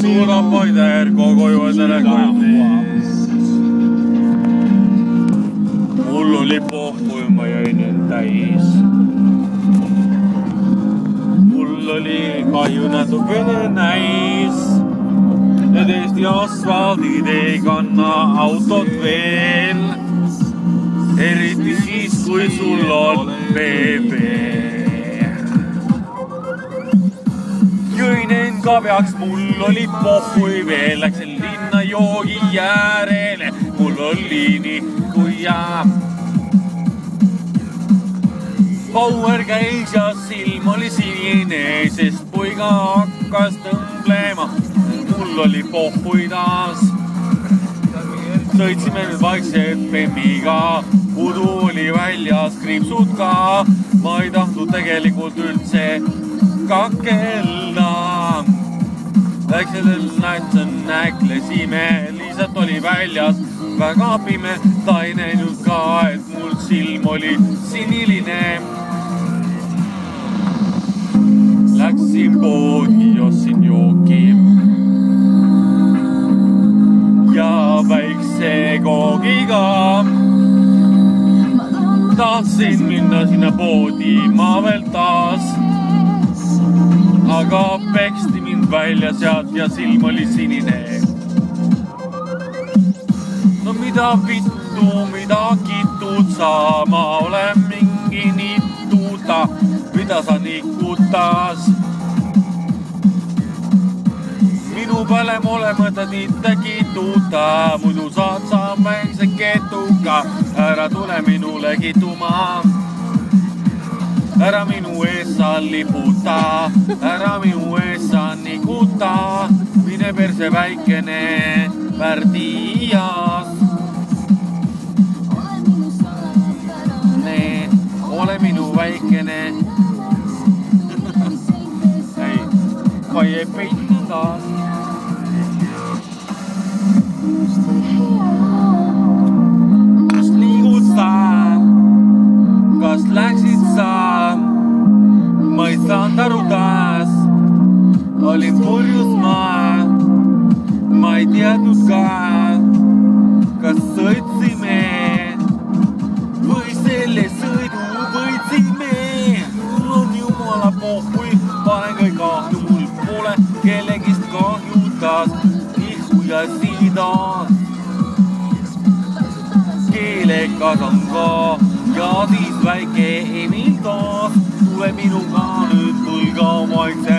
suudab hoida Erko koju endale koju. mul oli pohhu ja ma jäin end täis. mul oli kahju natukene näis. Need Eesti asfaldid ei kanna autot veel. eriti siis, kui sul on BB kabjaks, mul oli pohhui veel, läksin linna joogi äärele, mul oli nihku ja. Power käis ja silm oli sinine, sest poiga hakkas tõmblema. mul oli pohhui taas. sõitsime nüüd vaikselt Bemmiga, udu oli väljas, kriipsud ka. ma ei tahtnud tegelikult üldse kakelda. Läksel näitsa näklesime, lihtsalt oli väljas väga pime, ta ei näinud ka, et mul silm oli siniline. Läksin poodi, ostsin jooki. ja väikse koogiga tahtsin minna sinna poodi ma veel taas mind välja sealt ja silm oli sinine. no mida vittu, mida kitud sa, ma olen mingi nituta, mida sa nikutas? minu peale pole mõtet mitte kituda, muidu saad sa väikse ketuka, ära tule minule kituma. Ära minu ees sa liputa, ära minu ees sa nikuta, mine perse väikene pärdias. ole minu väikene. ei, Kai ei peitnud taas. kus liigud sa? kas läksid sa? ma ei saanud aru taas, olin purjus ma, ma ei teadnud ka, kas sõitsime või selle sõidu võitsime. mul on jumala pohhui, panen kõik ahju, mul pole kellegist kahju taas, nihu ja siidas. keelekas on ka ja siis väike Emil taas tule minuga nüüd põlga vaikselt